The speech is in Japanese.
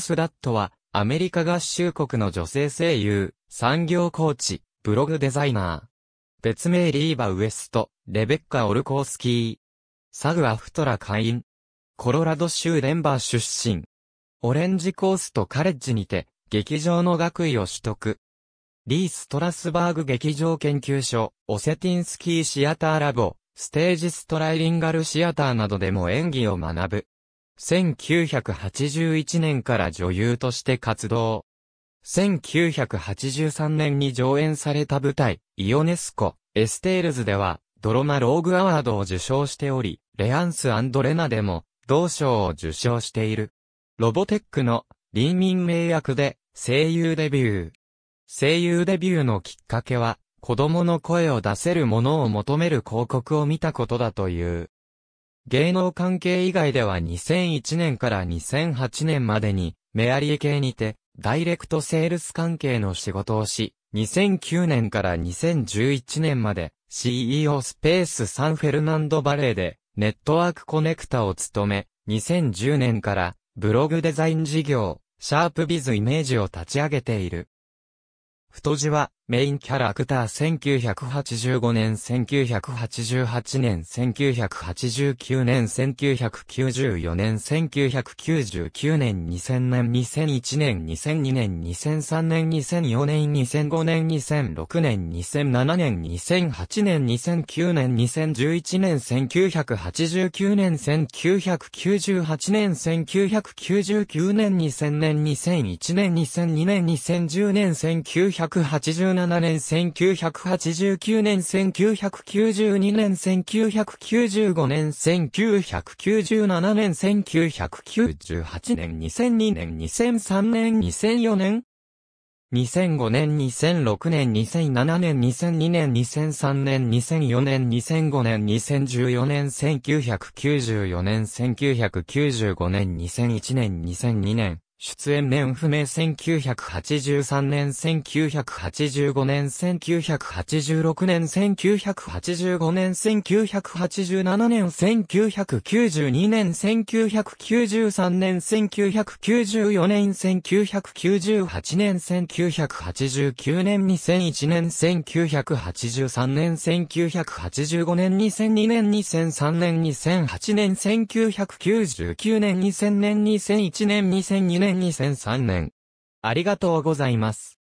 スダットは、アメリカ合衆国の女性声優、産業コーチ、ブログデザイナー。別名リーバ・ウエスト、レベッカ・オルコースキー。サグ・アフトラ会員。コロラド州デンバー出身。オレンジコーストカレッジにて、劇場の学位を取得。リー・ストラスバーグ劇場研究所、オセティンスキーシアターラボ、ステージストライリンガルシアターなどでも演技を学ぶ。1981年から女優として活動。1983年に上演された舞台、イオネスコ、エステールズでは、ドロマローグアワードを受賞しており、レアンスレナでも、同賞を受賞している。ロボテックの、リーミン名役で、声優デビュー。声優デビューのきっかけは、子供の声を出せるものを求める広告を見たことだという。芸能関係以外では2001年から2008年までに、メアリー系にて、ダイレクトセールス関係の仕事をし、2009年から2011年まで CEO スペースサンフェルナンドバレーでネットワークコネクタを務め、2010年からブログデザイン事業、シャープビズイメージを立ち上げている。太字は、メインキャラクター1985年1988年1989年1994年1999年2000年2001年2002年2003年2004年2005年2006年2007年2008年2009年2011年1989年1998年1999年2000年2001年2002年2010年1980年1987年1989年1992年1995年1997年1998年2002年2003年2004年2005年、2006年、2007年、2002年、2003年、2004年、2005年、2014年、1994年、1995年、2001年、2002年、出演年不明1983年1985年1986年1985年1987年1992年1993年1994年1998年1989年2001年1983年1985年2002年2003年2008年1999年2000年2001年2002年年2003年。ありがとうございます。